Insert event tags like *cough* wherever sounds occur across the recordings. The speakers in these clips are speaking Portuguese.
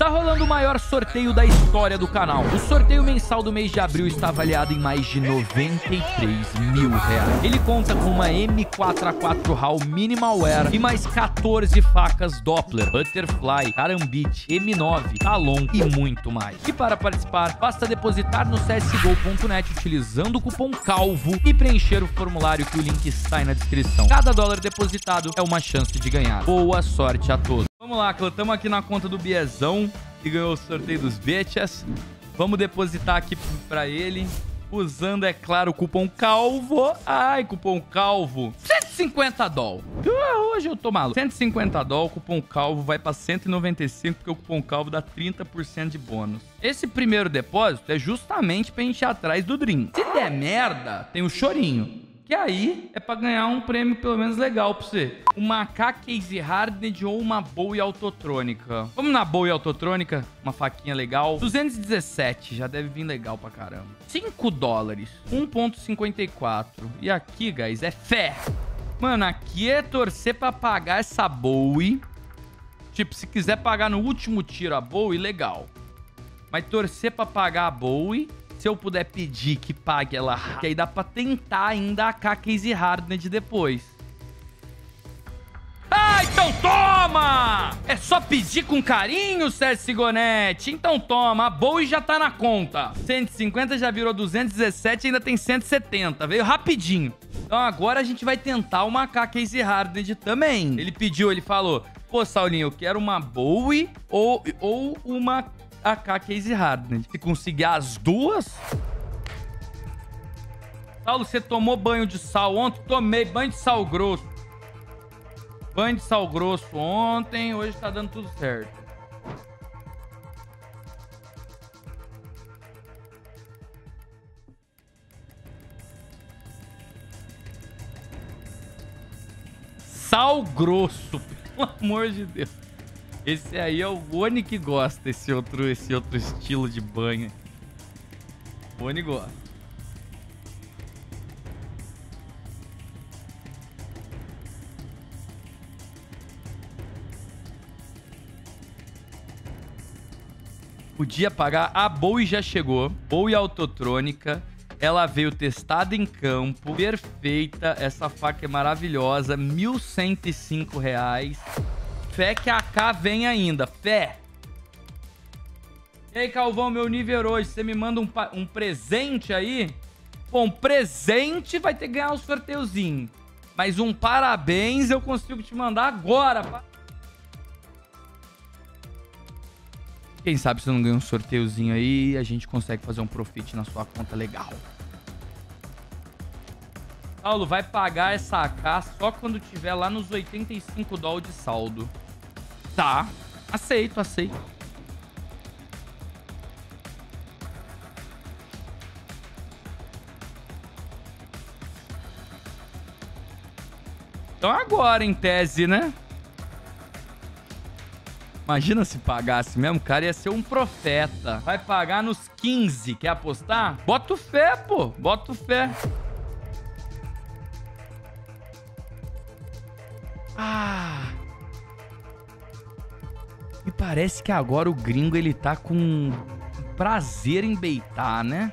Está rolando o maior sorteio da história do canal. O sorteio mensal do mês de abril está avaliado em mais de 93 mil reais. Ele conta com uma M4A4 HAL Minimal Wear e mais 14 facas Doppler, Butterfly, Karambit, M9, Talon e muito mais. E para participar, basta depositar no csgo.net utilizando o cupom CALVO e preencher o formulário que o link está aí na descrição. Cada dólar depositado é uma chance de ganhar. Boa sorte a todos. Vamos lá, clã. Estamos aqui na conta do Biezão, que ganhou o sorteio dos Betchas. Vamos depositar aqui para ele. Usando, é claro, o cupom CALVO. Ai, cupom CALVO. 150 doll. Hoje eu tô maluco. 150 doll, cupom CALVO vai pra 195, porque o cupom CALVO dá 30% de bônus. Esse primeiro depósito é justamente pra gente ir atrás do Dream. Se der merda, tem o chorinho. Que aí é pra ganhar um prêmio pelo menos legal pra você. Uma AK Hardened ou uma Bowie Autotrônica. Vamos na Bowie Autotrônica, uma faquinha legal. 217, já deve vir legal pra caramba. 5 dólares, 1.54. E aqui, guys, é fé. Mano, aqui é torcer pra pagar essa Bowie. Tipo, se quiser pagar no último tiro a Bowie, legal. Mas torcer pra pagar a Bowie se eu puder pedir que pague ela, que aí dá pra tentar ainda a K Case Hardened depois. Ah, então toma! É só pedir com carinho, Sérgio Sigonete. Então toma, a Bowie já tá na conta. 150 já virou 217 e ainda tem 170. Veio rapidinho. Então agora a gente vai tentar uma K Case Hardened também. Ele pediu, ele falou... Pô, Saulinho, eu quero uma Bowie ou, ou uma AK Case Hardened. Se conseguir as duas... Saulo, você tomou banho de sal ontem? Tomei banho de sal grosso. Banho de sal grosso ontem, hoje tá dando tudo certo. Sal grosso, *laughs* pelo amor de Deus. Esse aí é o Oni que gosta, esse outro, esse outro estilo de banho. O Oni gosta. Podia pagar. A Bowie já chegou. Bowie Autotrônica. Ela veio testada em campo. Perfeita. Essa faca é maravilhosa. 1.105 reais. Fé que a AK vem ainda. Fé. E aí, Calvão, meu nível hoje. Você me manda um, um presente aí? Bom, presente vai ter que ganhar um sorteiozinho. Mas um parabéns eu consigo te mandar agora. Quem sabe se não ganha um sorteiozinho aí, a gente consegue fazer um profit na sua conta legal. Paulo, vai pagar essa AK só quando tiver lá nos 85 dólares de saldo. Tá. Aceito, aceito. Então agora, em tese, né? Imagina se pagasse mesmo, cara ia ser um profeta. Vai pagar nos 15. Quer apostar? Bota fé, pô. Bota fé. E parece que agora o gringo ele tá com prazer em beitar, né?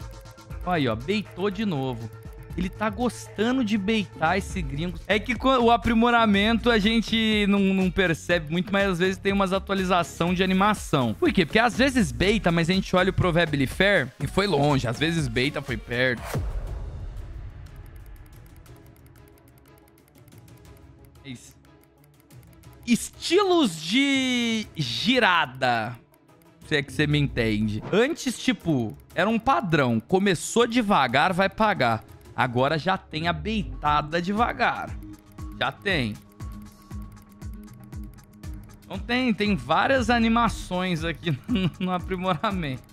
Olha aí, ó, beitou de novo ele tá gostando de beitar esse gringo. É que o aprimoramento a gente não, não percebe muito, mas às vezes tem umas atualização de animação. Por quê? Porque às vezes beita, mas a gente olha o Provably Fair e foi longe. Às vezes beita, foi perto. Estilos de girada se é que você me entende. Antes, tipo, era um padrão. Começou devagar, vai pagar. Agora já tem a beitada devagar. Já tem. Então tem, tem várias animações aqui *laughs* no aprimoramento.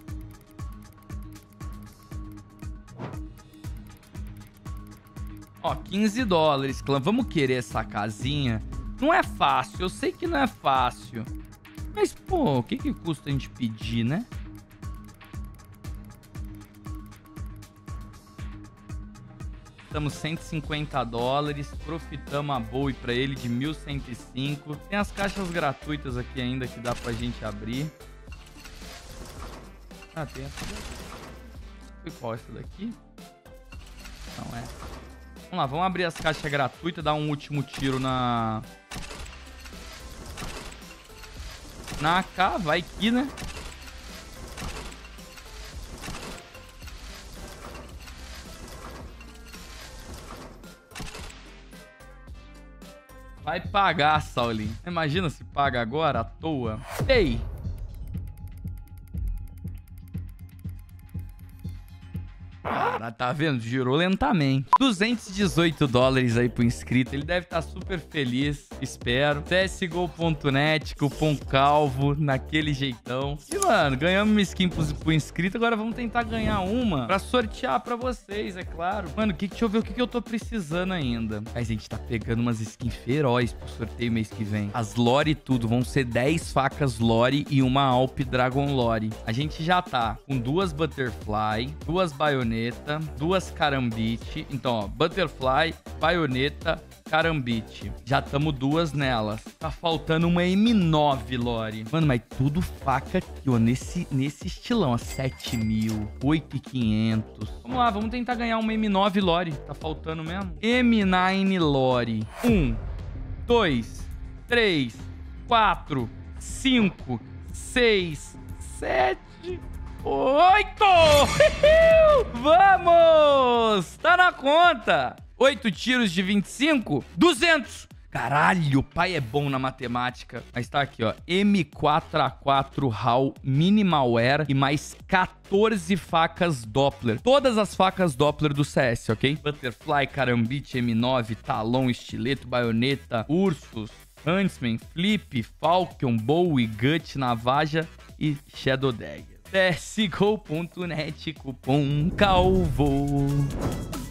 Ó, 15 dólares, clã. Vamos querer essa casinha? Não é fácil, eu sei que não é fácil. Mas, pô, o que que custa a gente pedir, né? Gastamos 150 dólares, profitamos a Bowie para ele de 1.105. Tem as caixas gratuitas aqui ainda que dá pra gente abrir. Ah, tem essa daqui. Foi qual essa daqui? Não, é. Vamos lá, vamos abrir as caixas gratuitas, dar um último tiro na... Na AK, vai que, né? Vai pagar, Saulinho. Imagina se paga agora à toa. Ei, Cara, tá vendo? Girou lentamente. 218 dólares aí pro inscrito. Ele deve estar tá super feliz, espero. CSGO.net, cupom calvo, naquele jeitão. E, mano, ganhamos uma skin pro, pro inscrito. Agora vamos tentar ganhar uma pra sortear pra vocês, é claro. Mano, que, deixa eu ver o que, que eu tô precisando ainda. A gente tá pegando umas skins feroz pro sorteio mês que vem. As Lore e tudo. Vão ser 10 facas Lore e uma Alp Dragon Lore. A gente já tá com duas Butterfly, duas baionetas baioneta, duas carambite. Então, ó, butterfly, baioneta, carambite. Já tamo duas nelas. Tá faltando uma M9, Lore. Mano, mas tudo faca aqui, ó, nesse, nesse estilão, ó, 7 mil, 8,500. Vamos lá, vamos tentar ganhar uma M9, Lore. Tá faltando mesmo? M9 Lore. 1, 2, 3, 4, 5, 6, 7... Oito! Vamos! Tá na conta! Oito tiros de 25? 200! Caralho, o pai é bom na matemática. Mas tá aqui, ó. M4A4 HAL Minimalware e mais 14 facas Doppler. Todas as facas Doppler do CS, ok? Butterfly, Carambite, M9, Talon, Estileto, Baioneta, Ursus, Huntsman, Flip, Falcon, Bowie, Gut, Navaja e Shadow Dagger CSGO.net, cupom CALVO.